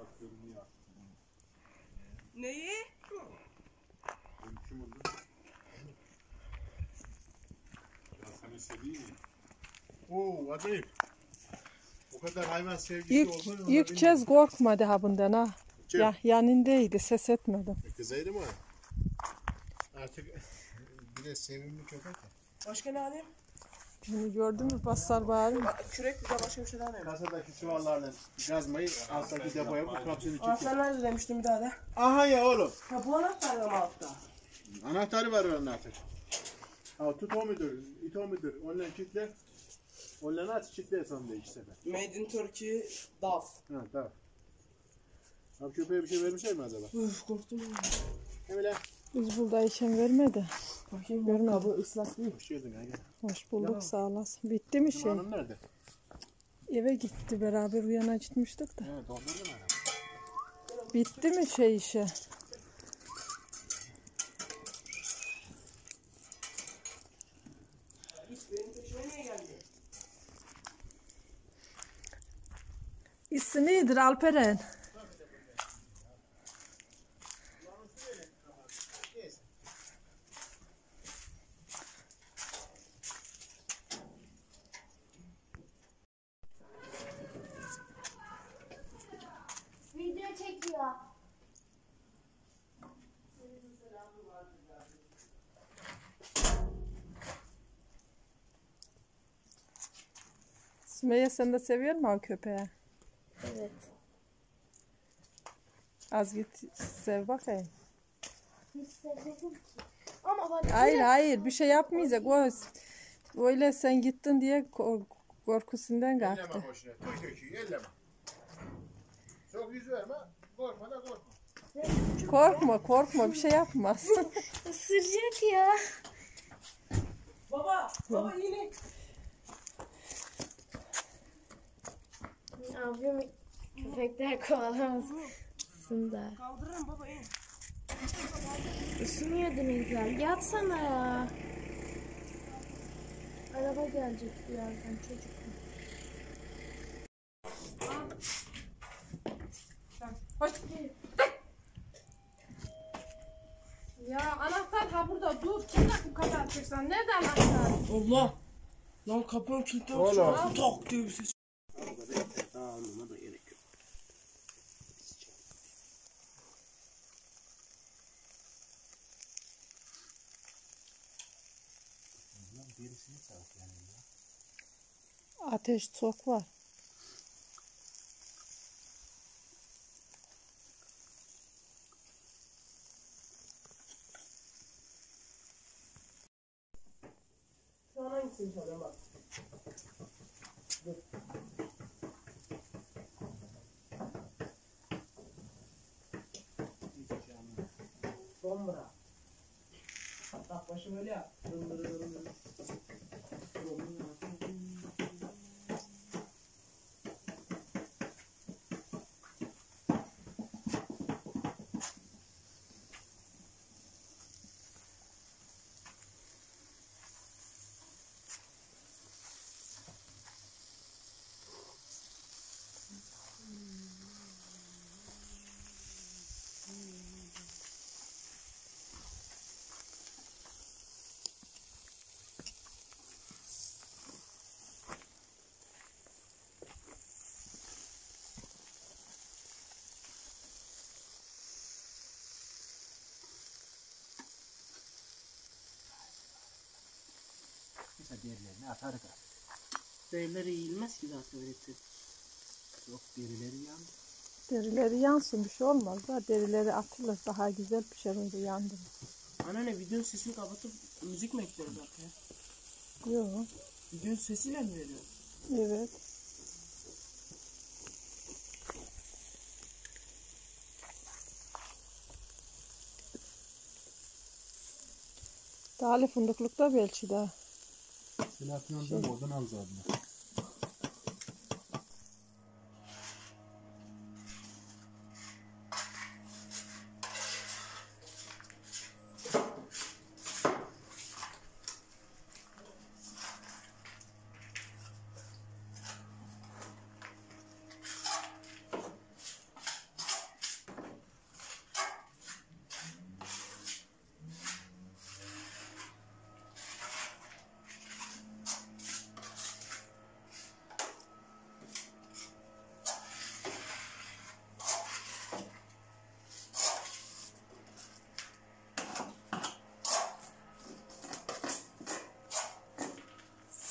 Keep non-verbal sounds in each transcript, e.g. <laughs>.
Aklımı ya. Neyi? Kim oldu? Ya seni seveyim mi? Oo acayip. O kadar hayvan sevgisi İlk, olsa ilk kez korkmadı ha bundan ha. Kim? Ya, yanındaydı ses etmedim. Kızaydı mı? Artık <laughs> bir de sevimli köpek. Başka ne alayım? Bunu gördün mü basar bari. Ba- Kürek bir de başka bir şey daha alayım. Kasadaki çuvallarla gazmayı alttaki depoya bu kapsülü Aa, çekiyor. sen nerede demiştin bir daha da? Aha ya oğlum. Ha bu anahtar mı altta? Anahtarı var onun artık. Ha tut o müdür, it o müdür. Onunla kitle. Onunla aç kitle sonunda iki sefer. Made in Turkey DAF. Ha tamam. Abi köpeğe bir şey vermişler mi acaba? Üf korktum. Emine. Biz buradayken vermedi. Bakayım bak kabı ıslak değil. Hoş geldin kanka. Hoş bulduk Ya. sağ olasın. Bitti mi şey? hanım nerede? Eve gitti beraber uyana çıkmıştık da. Evet doldurdu mu? Bitti mi şey işe? İsmi nedir Alperen? Video çekiyor. Sümeyye sen de seviyor musun o köpeği? Evet. Az git sev bakayım. Hiç sevmedim ki. Ama bak Hayır hayır bir şey yapmayacak. O öyle sen gittin diye ko- korkusundan kalktı. Elleme boşuna. Koy döküyü elleme. Çok yüz verme. Korkma da korkma. Korkma korkma bir şey yapmaz. <laughs> ısıracak ya. Baba, baba yine. Abim köpekler kovalamasın da. Kaldırırım baba in. Isınıyor demekler. Yatsana ya. Araba gelecek birazdan çocuk. Hoş. Ya anahtar ha burada dur. Kim bu kadar çeksen? Nerede anahtar? Allah. Lan kapının kilitli Oğlum. Tak diye bir ses. Ha anlama da gerek yok. Ateş çok var. Şu an hangisini çalıyorum. Bak başım öyle ya. Dır dır dır derilerini atarız abi. Devleri yiyilmez ki zaten öğretti. Yok derileri yandı. Derileri yansın bir şey olmaz da derileri atılır daha güzel pişer önce yandı. Anneanne videonun sesini kapatıp müzik mi ekleriz arkaya? Yok. Videonun sesiyle mi veriyor? Evet. Dali fındıklıkta belki de. Selahattin amcam oradan al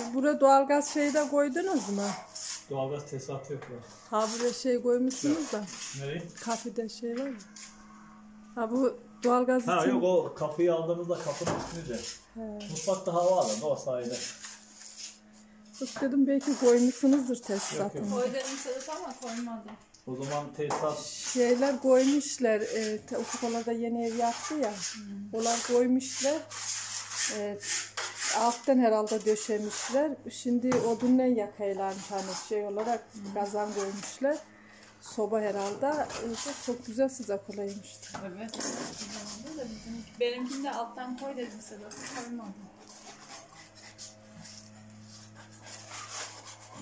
zaten. buraya doğalgaz şeyi de koydunuz mu? Doğalgaz tesisatı yok ya. Ha buraya şey koymuşsunuz da. Nereye? Kafede şey var mı? Ha bu doğalgaz Ha için. yok o kapıyı aldığımızda kapının üstünde. Mutfakta hava alın o sayede. Yok dedim belki koymuşsunuzdur Yok, tesisatını. yok. Koy dedim Sedat ama koymadı. O zaman tesisat Şeyler koymuşlar. E, te- Ufuklarda yeni ev yaptı ya. Onlar koymuşlar. E, alttan herhalde döşemişler. Şimdi odunla yakaylarmış hani şey olarak kazan koymuşlar. Soba herhalde. Çok, çok güzel sıcak olaymıştı. Evet. Benimkini de alttan koy dedim. Koymadı.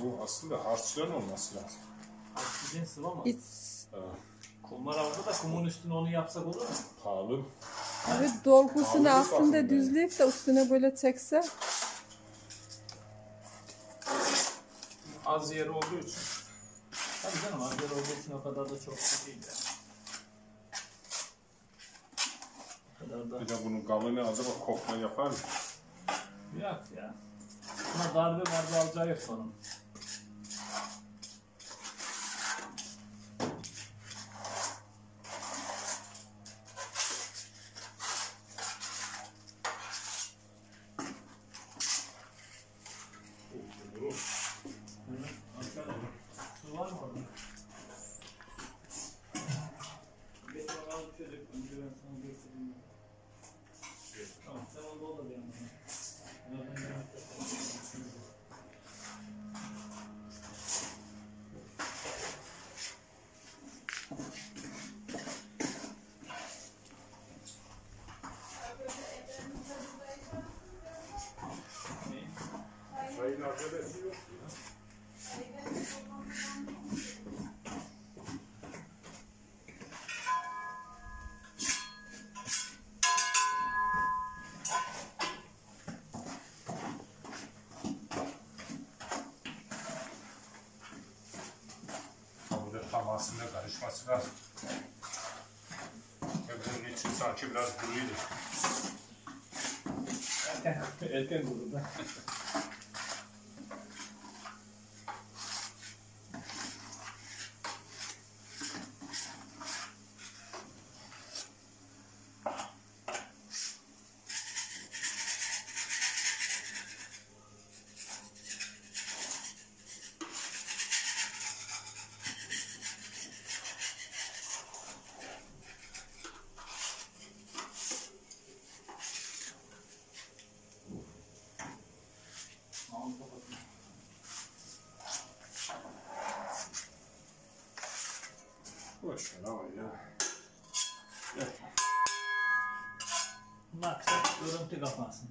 Bu aslında harçların olması lazım. oksijen sıvama. İç, Kumlar aldı da kumun üstüne onu yapsak olur mu? Pahalı. Evet, dolgusunu Ağırlık aslında düzleyip de üstüne böyle çekse. Az yer olduğu için. Tabii canım azgar olduğu için o kadar da çok şey değil yani. O kadar da Bir de bunun kalını acaba kokma yapar mı? yok ya. Buna darbe marbe alacağı yok onun. Çocuk. Önce atividade política. É, é canguru, é né? Ama ya. Maksat görüntü kapansın.